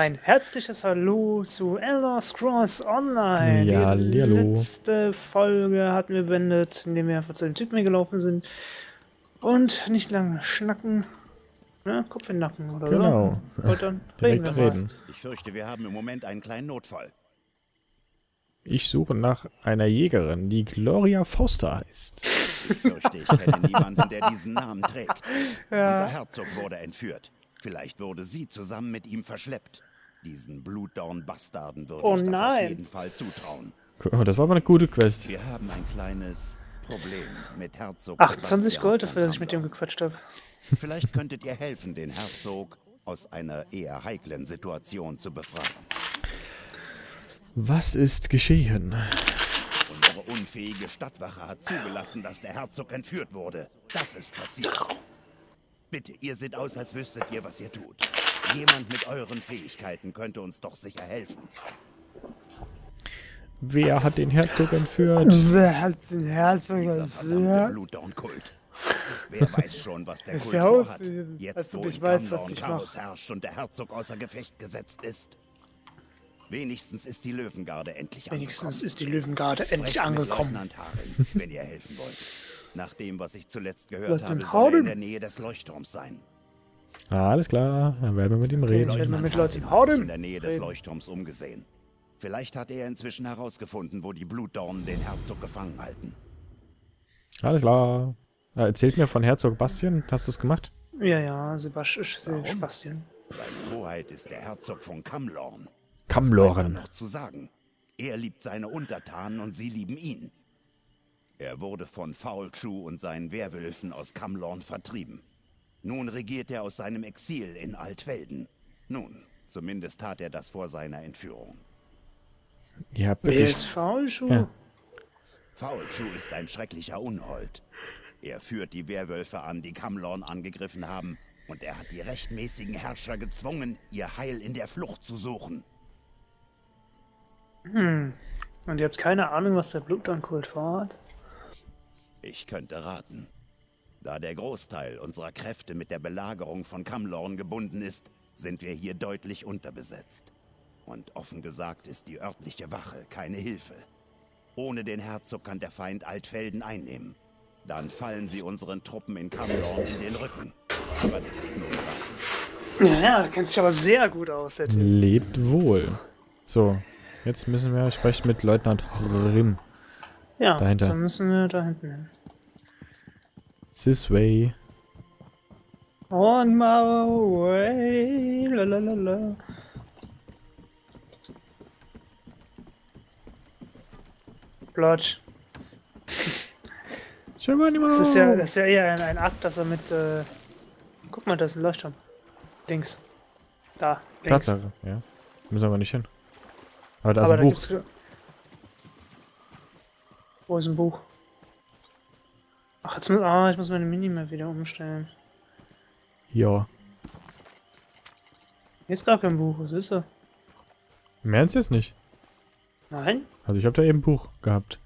Ein herzliches Hallo zu Elder Scrolls Online. Ja, Die hallo. letzte Folge hatten wir beendet, indem wir einfach zu den Typen gelaufen sind. Und nicht lange schnacken. Ne? Kopf in den Nacken oder Genau. so. Und dann reden wir mal. reden. Ich fürchte, wir haben im Moment einen kleinen Notfall. Ich suche nach einer Jägerin, die Gloria Foster heißt. Ich fürchte, ich kenne niemanden, der diesen Namen trägt. Unser Herzog wurde entführt. Vielleicht wurde sie zusammen mit ihm verschleppt. Diesen Blutdorn-Bastarden würde Oh ich das nein. auf jeden Fall zutrauen. Oh, das war mal eine gute Quest. Wir haben ein kleines Problem mit Herzog 28 Sebastian Gold dafür, dass ich mit dem Kambler. gequatscht habe. Vielleicht könntet ihr helfen, den Herzog aus einer eher heiklen Situation zu befreien. Was ist geschehen? Unsere unfähige Stadtwache hat zugelassen, dass der Herzog entführt wurde. Das ist passiert. Bitte, ihr seht aus, als wüsstet ihr, was ihr tut. Jemand mit euren Fähigkeiten könnte uns doch sicher helfen. Wer hat den Herzog entführt? Wer hat den Herzog Dieser verdammte Blutdorn-Kult. Wer weiß schon, was der Kult vorhat, jetzt wo ich in weiß, was Kamdorn Chaos herrscht und der Herzog außer Gefecht gesetzt ist. Wenigstens ist die Löwengarde endlich Wenigstens angekommen. ist die Löwengarde endlich Sprecht mit angekommen. Leutnant Haring, wenn ihr helfen wollt. Nach dem, was ich zuletzt gehört Leutnant habe, soll er in der Nähe des Leuchtturms sein. Alles klar, dann werden wir mit ihm Ich reden. werde mal mit Leuten in der Nähe des. Leuchtturms umgesehen. Vielleicht hat er inzwischen herausgefunden, wo die Blutdornen den Herzog gefangen halten. Alles klar. Erzählt mir von Herzog Bastian. Hast du es gemacht? Ja, ja, Sebastian. Sebastian. Seine Hoheit ist der Herzog von Kamlorn. Kamloren. noch zu sagen? Er liebt seine Untertanen und sie lieben ihn. Er wurde von Faulchu und seinen Werwölfen aus Kamlorn vertrieben. Nun regiert er aus seinem Exil in Altfelden. Nun, zumindest tat er das vor seiner Entführung. Habt Wer ist Faulschuh? Ja. Faulchu ist ein schrecklicher Unhold. Er führt die Werwölfe an, die Kamlorn angegriffen haben, und er hat die rechtmäßigen Herrscher gezwungen, ihr Heil in der Flucht zu suchen. Und ihr habt keine Ahnung, was der Blutdornkult vorhat? Ich könnte raten. Da der Großteil unserer Kräfte mit der Belagerung von Kamlorn gebunden ist, sind wir hier deutlich unterbesetzt. Und offen gesagt ist die örtliche Wache keine Hilfe. Ohne den Herzog kann der Feind Altfelden einnehmen. Dann fallen sie unseren Truppen in Kamlorn in den Rücken. Aber das ist nur ein Raten. Ja, kennst dich aber sehr gut aus, der Typ. Lebt wohl. So, jetzt müssen wir sprechen mit Leutnant Rim. Ja, Dahinter. dann müssen wir da hinten hin. This way. On my way, la la la la. Blotsch. Geronimo! Das ist ja, das ist ja eher ein, ein Akt, dass er mit, äh, guck mal, da ist ein Leuchtturm. Links. Da, links. Tatsache, ja. Müssen wir aber nicht hin. Aber da ist Aber ein da Buch. Wo ist ein Buch? Ach, jetzt muss, ah, ich muss meine Minimap wieder umstellen. Ja. Hier ist gar kein Buch, was ist er? Im Ernst jetzt nicht? Nein? Also ich habe da eben ein Buch gehabt.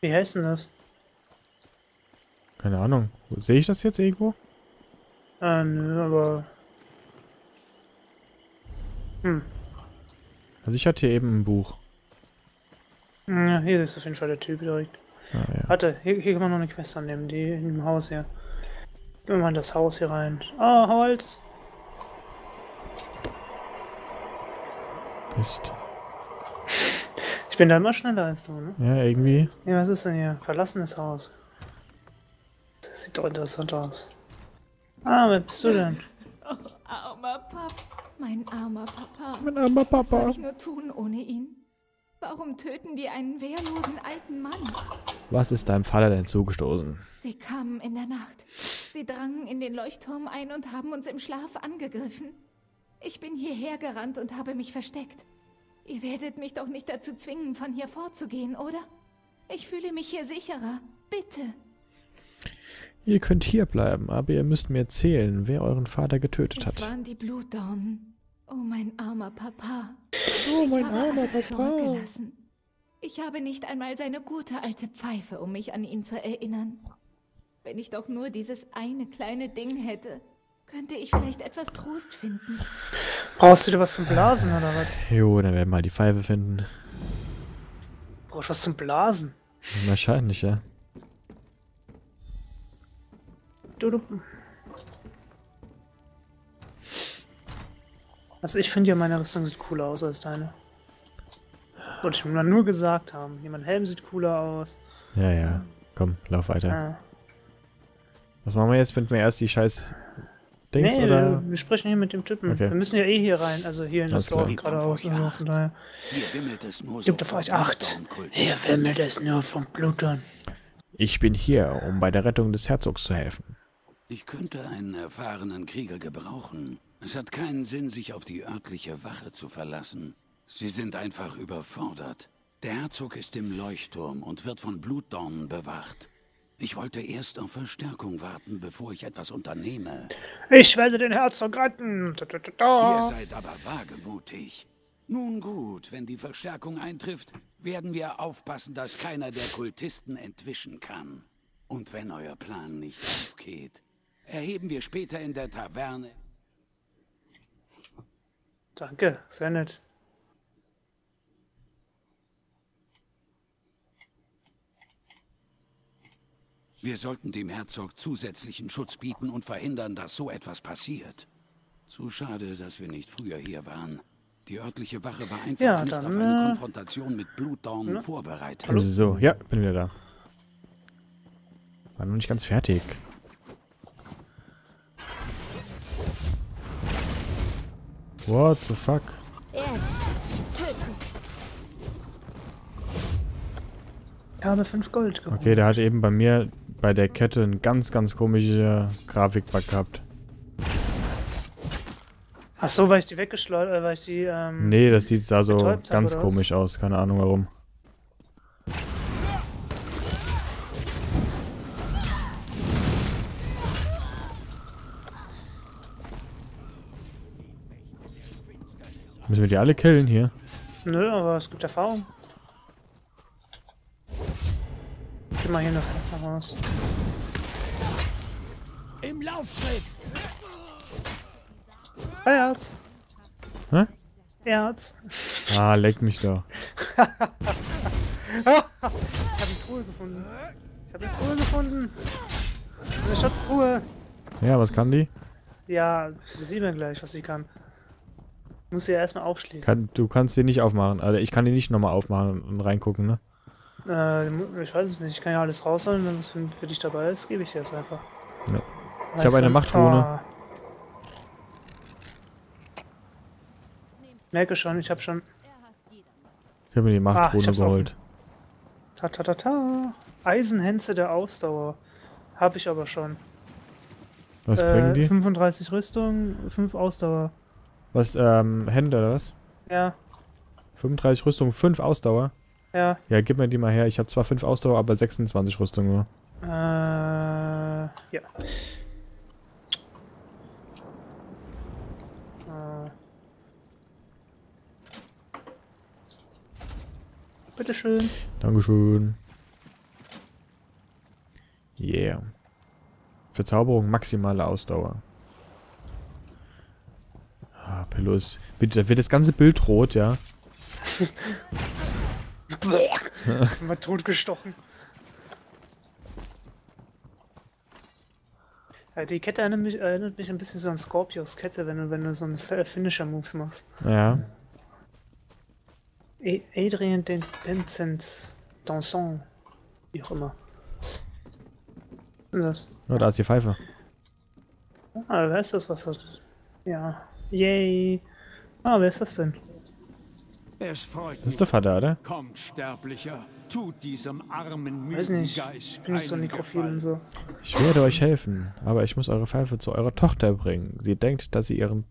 Wie heißt denn das? Keine Ahnung. Sehe ich das jetzt irgendwo? Ah, nö, aber... Hm. Also ich hatte hier eben ein Buch. Ja, hier ist auf jeden Fall der Typ direkt. Ah, ja. Warte, hier, hier kann man noch eine Quest annehmen, die in dem Haus hier. Gehen wir mal in das Haus hier rein. Ah, Holz! Mist. Ich bin da immer schneller als du, ne? Ja, irgendwie. Ja, was ist denn hier? Verlassenes Haus. Das sieht doch interessant aus. Ah, wer bist du denn? Armer Papa. Mein armer Papa. Mein armer Was soll Papa. ich nur tun ohne ihn? Warum töten die einen wehrlosen alten Mann? Was ist deinem Vater denn zugestoßen? Sie kamen in der Nacht. Sie drangen in den Leuchtturm ein und haben uns im Schlaf angegriffen. Ich bin hierher gerannt und habe mich versteckt. Ihr werdet mich doch nicht dazu zwingen, von hier fortzugehen, oder? Ich fühle mich hier sicherer. Bitte. Ihr könnt hier bleiben, aber ihr müsst mir erzählen, wer euren Vater getötet Es hat. waren die Blutdornen. Oh, mein armer Papa. Oh, ich habe alles zurückgelassen. Ich habe nicht einmal seine gute alte Pfeife, um mich an ihn zu erinnern. Wenn ich doch nur dieses eine kleine Ding hätte, könnte ich vielleicht etwas Trost finden. Brauchst du dir was zum Blasen oder was? Jo, dann werden wir mal die Pfeife finden. Brauchst du was zum Blasen? Wahrscheinlich, ja. Du. Also ich finde ja, meine Rüstung sieht cooler aus als deine. Wollte ich mir mal nur gesagt haben. Hier, mein Helm sieht cooler aus. Ja, ja. Komm, lauf weiter. Ja. Was machen wir jetzt? Finden wir erst die scheiß Dings Nee, oder? wir sprechen hier mit dem Typen. Okay. Wir müssen ja eh hier rein, also hier in das. Dorf geradeaus. Also von daher. Hier wimmelt es nur so Gibt auf euch acht. Hier wimmelt es nur vom Blutern. Ich bin hier, um bei der Rettung des Herzogs zu helfen. Ich könnte einen erfahrenen Krieger gebrauchen. Es hat keinen Sinn, sich auf die örtliche Wache zu verlassen. Sie sind einfach überfordert. Der Herzog ist im Leuchtturm und wird von Blutdornen bewacht. Ich wollte erst auf Verstärkung warten, bevor ich etwas unternehme. Ich werde den Herzog retten. Da, da, da, Ihr seid aber wagemutig. Nun gut, wenn die Verstärkung eintrifft, werden wir aufpassen, dass keiner der Kultisten entwischen kann. Und wenn euer Plan nicht aufgeht, erheben wir später in der Taverne Danke, sehr nett. Wir sollten dem Herzog zusätzlichen Schutz bieten und verhindern, dass so etwas passiert. Zu schade, dass wir nicht früher hier waren. Die örtliche Wache war einfach Ja, nicht dann, auf eine äh, Konfrontation mit Blutdornen vorbereitet. So, ja, bin wieder da. War noch nicht ganz fertig. What the fuck? Ich habe 5 Gold gewonnen. Okay, der hat eben bei mir bei der Kette eine ganz, ganz komische Grafikbug gehabt. Ach so, weil ich die weggeschleudert, äh, weil ich die, ähm... Nee, das sieht da so ganz oder was? komisch aus. Keine Ahnung warum. Müssen wir die alle killen hier? Nö, aber es gibt Erfahrung. Mal hier in das. Im Laufschritt! Erz! Hä? Erz! Ah, leck mich doch. Ich habe eine Truhe gefunden. Ich habe eine Truhe gefunden. Eine Schatztruhe. Ja, was kann die? Ja, wir sehen wir gleich, was sie kann. Muss sie ja erstmal aufschließen. Kann, du kannst die nicht aufmachen. Also ich kann die nicht nochmal aufmachen und reingucken, ne? Äh, ich weiß es nicht. Ich kann ja alles rausholen. Wenn es für, für dich dabei ist, gebe ich dir das einfach. Ja. Ich habe eine du? Machtrune. Ah. Merke schon, ich habe schon. Ich habe mir die Ah, ich Machtrune hab's geholt. Ta ta ta ta. Eisenhänze der Ausdauer. Habe ich aber schon. Was bringen die? 35 Rüstung, 5 Ausdauer. Was, ähm, Hände oder was? Ja, 35 Rüstung, 5 Ausdauer. Ja. Ja, gib mir die mal her. Ich habe zwar 5 Ausdauer, aber 26 Rüstung nur. Äh, ja. Äh. Bitteschön. Dankeschön. Yeah. Verzauberung maximale Ausdauer. Ah, Pelus. Bitte, da wird das ganze Bild rot, ja? Mal totgestochen. Ja, die Kette erinnert mich, erinnert mich ein bisschen so an Scorpios Kette, wenn du, wenn du so einen Finisher-Moves machst. Ja. A- Adrien Dencent Danson. Wie auch immer. Was ist Oh, da ist die Pfeife. das? Ah, wer ist das? Was hat. Ja. Yay. Ah, wer ist das denn? Es freut Das mich. ist der Vater, oder? Kommt, Sterblicher, tut diesem armen, Weiß müden nicht. Geist Ich bin nicht so nekrophil und so. Ich werde euch helfen, aber ich muss eure Pfeife zu eurer Tochter bringen. Sie denkt, dass sie ihren,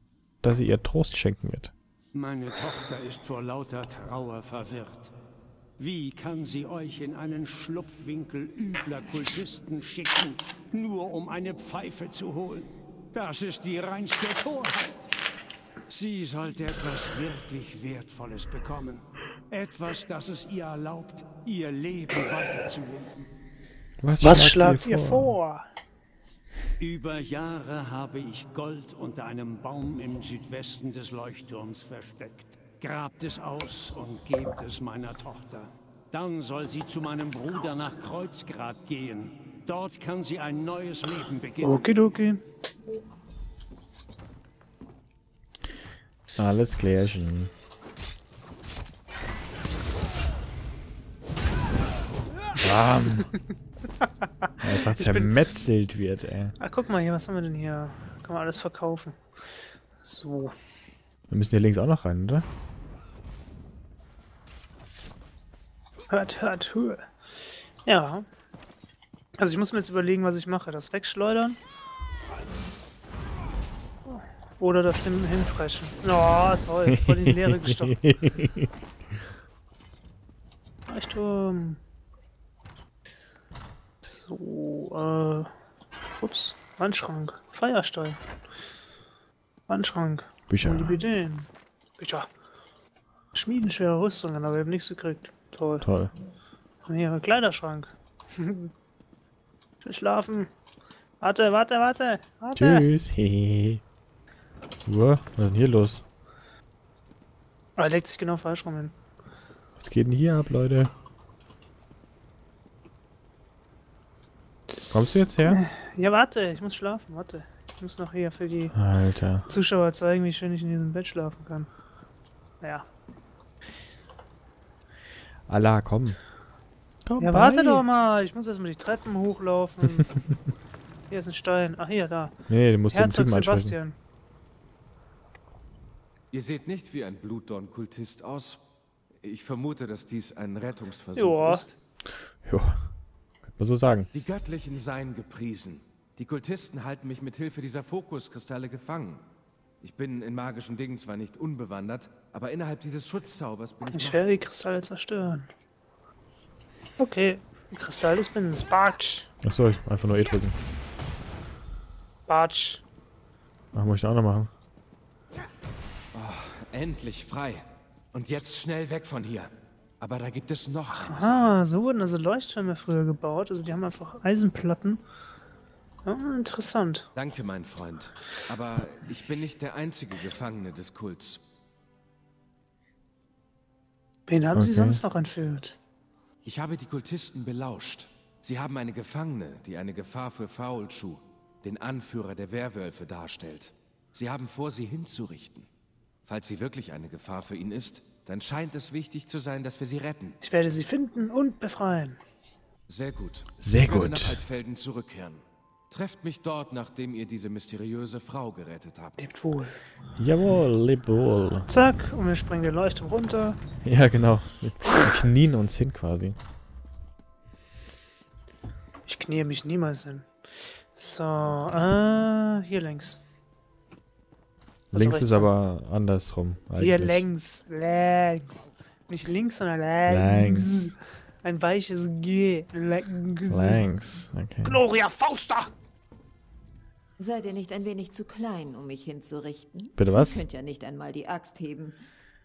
dass sie ihr Trost schenken wird. Meine Tochter ist vor lauter Trauer verwirrt. Wie kann sie euch in einen Schlupfwinkel übler Kultisten schicken, nur um eine Pfeife zu holen? Das ist die reinste Torheit. Sie sollte etwas wirklich Wertvolles bekommen. Etwas, das es ihr erlaubt, ihr Leben weiterzuleben. Was schlagt ihr vor? Über Jahre habe ich Gold unter einem Baum im Südwesten des Leuchtturms versteckt. Grabt es aus und gebt es meiner Tochter. Dann soll sie zu meinem Bruder nach Kreuzgrad gehen. Dort kann sie ein neues Leben beginnen. Okidoki. Alles klärchen. Bam. Einfach zermetzelt wird, ey. Ah, guck mal hier, was haben wir denn hier? Kann man alles verkaufen. So. Wir müssen hier links auch noch rein, oder? Hört, hört, Höhe. Ja. Also ich muss mir jetzt überlegen, was ich mache. Das wegschleudern. Oder das hin hinfreschen. Oh, toll. Voll in die Leere gestopft. Reichtum. So, äh. Ups. Wandschrank. Feierstein. Wandschrank. Bücher. Und die Ideen. Bücher. Schmiedenschwere Rüstungen, aber wir haben nichts gekriegt. Toll. Toll. Und hier, ein Kleiderschrank. schlafen. Warte, warte, warte. Warte. Tschüss. Uah, was ist denn hier los? Er legt sich genau falsch rum hin. Was geht denn hier ab, Leute? Kommst du jetzt her? Ja, warte, ich muss schlafen, warte. Ich muss noch hier für die Alter. Zuschauer zeigen, wie schön ich in diesem Bett schlafen kann. Ja. Allah, komm. Komm Ja, warte doch mal. Ich muss erstmal die Treppen hochlaufen. hier ist ein Stein. Ach, hier, da. Nee, du musst den Herzog Typen ansprechen. Ihr seht nicht wie ein Blutdorn-Kultist aus. Ich vermute, dass dies ein Rettungsversuch Joa. ist. Jo, kann man so sagen. Die Göttlichen seien gepriesen. Die Kultisten halten mich mit Hilfe dieser Fokuskristalle gefangen. Ich bin in magischen Dingen zwar nicht unbewandert, aber innerhalb dieses Schutzzaubers bin ich Ich werde die Kristalle zerstören. Okay. Ein Kristall des Bindens. Batsch. Achso, ich einfach nur E drücken. Batsch. Ach, muss ich auch noch machen. Endlich frei. Und jetzt schnell weg von hier. Aber da gibt es noch eines. Ah, so wurden also Leuchttürme früher gebaut. Also die haben einfach Eisenplatten. Ja, interessant. Danke, mein Freund. Aber ich bin nicht der einzige Gefangene des Kults. Wen haben sie Okay. sonst noch entführt? Ich habe die Kultisten belauscht. Sie haben eine Gefangene, die eine Gefahr für Faulschuh, den Anführer der Werwölfe, darstellt. Sie haben vor, sie hinzurichten. Falls sie wirklich eine Gefahr für ihn ist, dann scheint es wichtig zu sein, dass wir sie retten. Ich werde sie finden und befreien. Sehr gut. Sehr ich werde gut. nach Altfelden zurückkehren. Trefft mich dort, nachdem ihr diese mysteriöse Frau gerettet habt. Lebt wohl. Jawohl, leb wohl. Zack, und wir springen den Leuchtturm runter. Ja, genau. Wir knien uns hin quasi. Ich knie mich niemals hin. So, äh, hier längs. Also Links ist aber andersrum. Hier eigentlich. längs. Längs. Nicht links, sondern längs. Längs. Ein weiches G. Längs. Längs. Okay. Gloria Fausta! Seid ihr nicht ein wenig zu klein, um mich hinzurichten? Bitte Ihr was? könnt ja nicht einmal die Axt heben.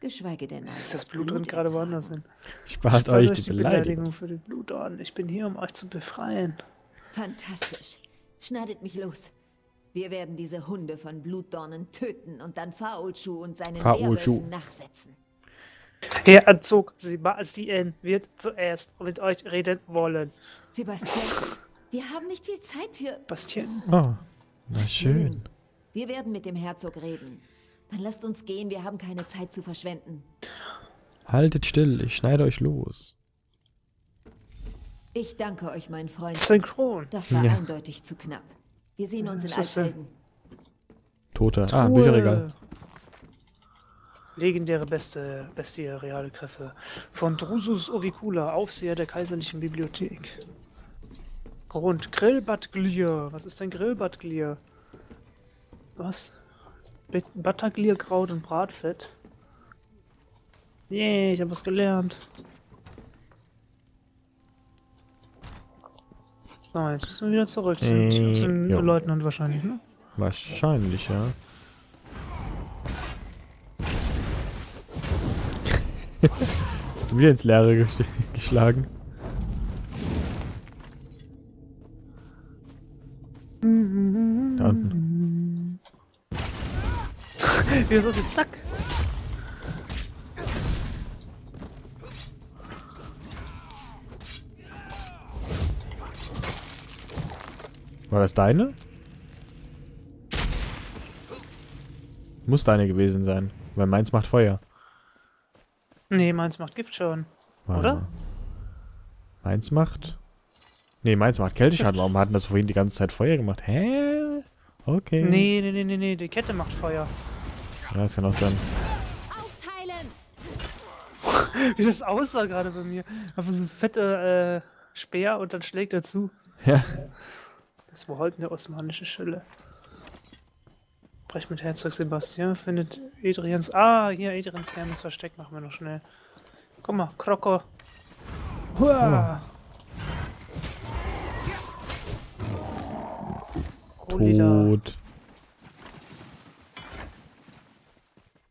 Geschweige denn Ist das Blut drin gerade woanders hin? Spart Spart euch die Beleidigung. Beleidigung für den Blutorden. Ich bin hier, um euch zu befreien. Fantastisch. Schneidet mich los. Wir werden diese Hunde von Blutdornen töten und dann Faulschuh und seinen. Werwölfen nachsetzen. Herzog Sebastian wird zuerst mit euch reden wollen. Sebastian, wir haben nicht viel Zeit für... Bastian. Oh, na schön. Wir werden mit dem Herzog reden. Dann lasst uns gehen, wir haben keine Zeit zu verschwenden. Haltet still, ich schneide euch los. Ich danke euch, mein Freund. Synchron. Das war Ja. eindeutig zu knapp. Wir sehen uns in? Altfelden. Tote. Ah, Truhe. Bücherregal. Legendäre Beste, Bestie, reale Kräfte. Von Drusus Oricula, Aufseher der Kaiserlichen Bibliothek. Grund. Grillbadglier. Was ist denn Grillbadglier? Was? Butterglierkraut und Bratfett. Yay, ich habe was gelernt. So, jetzt müssen wir wieder zurück zum, Äh, zum jo. Leutnant wahrscheinlich, ne? Wahrscheinlich, ja. Hast du wieder ins Leere ges geschlagen? Da unten. Wie ist das jetzt? Zack. War das deine? Muss deine gewesen sein, weil meins macht Feuer. Nee, meins macht Giftschaden. Warte Oder? mal. Meins macht. Nee, meins macht Kälteschaden. Warum hatten das vorhin die ganze Zeit Feuer gemacht? Hä? Okay. Nee, nee, nee, nee, nee, die Kette macht Feuer. Ja, das kann auch sein. Aufteilen! Wie das aussah gerade bei mir. Einfach so ein fetter äh, Speer und dann schlägt er zu. Ja. Das war heute eine osmanische Schelle. Brech mit Herzog Sebastian findet Adrians. Ah, hier Adrians geheimes Versteck machen wir noch schnell. Guck mal, Kroko. Hua! Tot.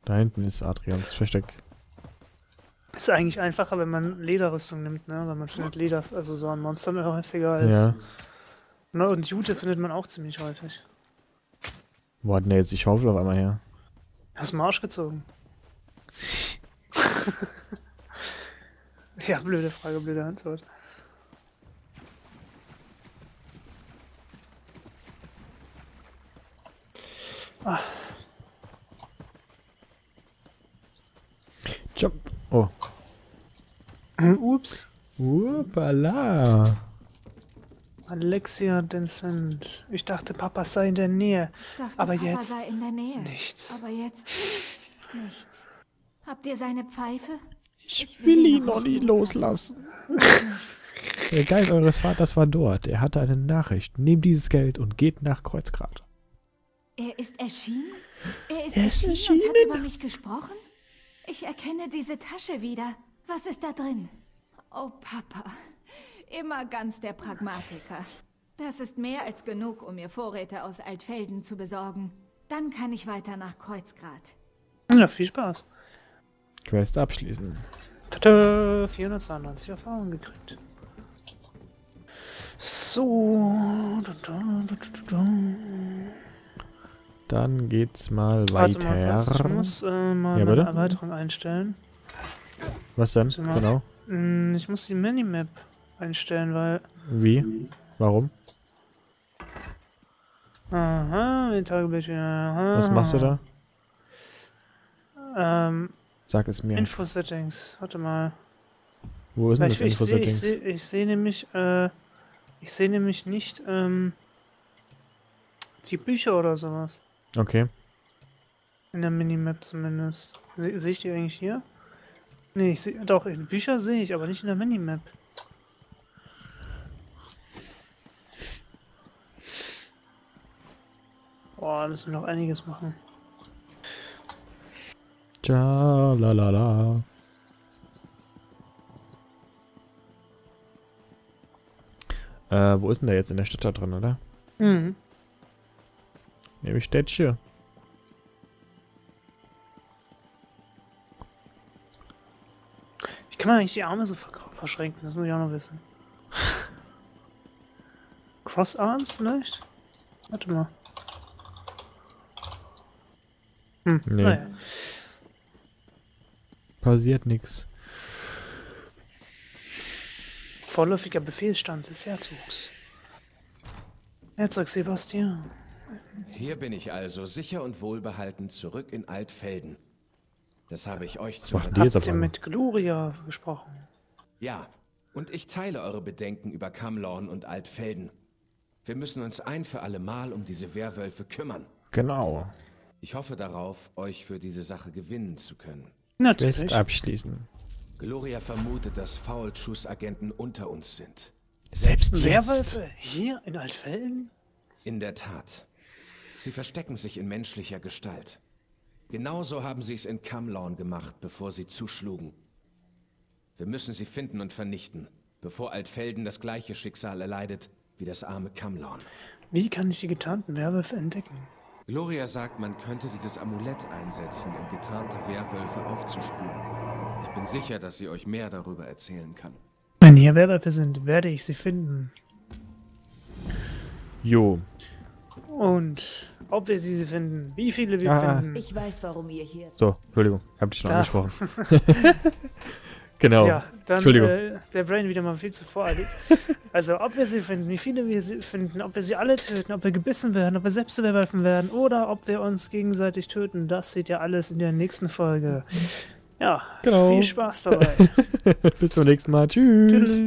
Da hinten ist Adrians Versteck. Ist eigentlich einfacher, wenn man Lederrüstung nimmt, ne? Weil man findet Leder, also so ein Monster mehr häufiger als. Ja. Ne, und Jute findet man auch ziemlich häufig. Wo hat denn der jetzt die Schaufel auf einmal her? Hast du Marsch gezogen? ja, blöde Frage, blöde Antwort. Jump. Oh. Hm, Ups. Upala. Alexia Vincent. Ich dachte, Papa sei in der Nähe. Ich dachte, Aber Papa jetzt sei in der Nähe. nichts. Aber jetzt nichts. Habt ihr seine Pfeife? Ich will ihn noch nie loslassen. Der Geist eures Vaters war dort. Er hatte eine Nachricht. Nehmt dieses Geld und geht nach Kreuzgrad. Er ist erschienen? Er ist Er ist erschienen, und hat erschienen. über mich gesprochen? Ich erkenne diese Tasche wieder. Was ist da drin? Oh, Papa. Immer ganz der Pragmatiker. Das ist mehr als genug, um mir Vorräte aus Altfelden zu besorgen. Dann kann ich weiter nach Kreuzgrad. Ja, viel Spaß. Quest abschließen. Tada, 492 Erfahrungen gekriegt. So. da, da, da, da, da. Dann geht's mal Warte weiter. mal ich muss äh, mal Ja, bitte? Erweiterung einstellen. Was denn? Genau. Hm, Ich muss die Minimap einstellen, weil. Wie? Warum? Aha, die Tagebücher. Aha. Was machst du da? Ähm, Sag es mir. Info-Settings. Warte mal. Wo ist denn das ich sehe ich Info-Settings? seh, ich seh nämlich, äh, ich sehe nämlich nicht, ähm, die Bücher oder sowas. Okay. In der Minimap zumindest. Sehe seh ich die eigentlich hier? Nee, ich sehe, doch, in Bücher sehe ich, aber nicht in der Minimap. Boah, da müssen wir noch einiges machen. Tja, la la la. Äh, wo ist denn der jetzt in der Stadt da drin, oder? Mhm. Nämlich Städtchen. Wie kann man eigentlich die Arme so ver verschränken? Das muss ich auch noch wissen. Crossarms vielleicht? Warte mal. Hm, Nee. naja. Passiert nix. Vorläufiger Befehlsstand des Herzogs. Herzog Sebastian. Hier bin ich also, sicher und wohlbehalten zurück in Altfelden. Das habe ich euch zu Habt ihr einmal? mit Gloria gesprochen? Ja, und ich teile eure Bedenken über Kamlorn und Altfelden. Wir müssen uns ein für alle Mal um diese Werwölfe kümmern. Genau. Ich hoffe darauf, euch für diese Sache gewinnen zu können. Natürlich. Quest abschließen. Gloria vermutet, dass Faulschuss-Agenten unter uns sind. Selbst Werwölfe hier in Altfelden? In der Tat. Sie verstecken sich in menschlicher Gestalt. Genauso haben sie es in Kamlorn gemacht, bevor sie zuschlugen. Wir müssen sie finden und vernichten, bevor Altfelden das gleiche Schicksal erleidet wie das arme Kamlorn. Wie kann ich die getarnten Werwölfe entdecken? Gloria sagt, man könnte dieses Amulett einsetzen, um getarnte Werwölfe aufzuspüren. Ich bin sicher, dass sie euch mehr darüber erzählen kann. Wenn hier Werwölfe sind, werde ich sie finden. Jo. Und ob wir sie finden, wie viele wir Ah. finden. Ich weiß, warum ihr hier So, Entschuldigung, hab dich schon Da. angesprochen. genau. Ja, dann Entschuldigung. äh, der Brain wieder mal viel zu voreilig. Also, ob wir sie finden, wie viele wir sie finden, ob wir sie alle töten, ob wir gebissen werden, ob wir selbst überwerfen werden oder ob wir uns gegenseitig töten, das seht ihr alles in der nächsten Folge. Ja, Genau. viel Spaß dabei. Bis zum nächsten Mal. Tschüss. Tschüss.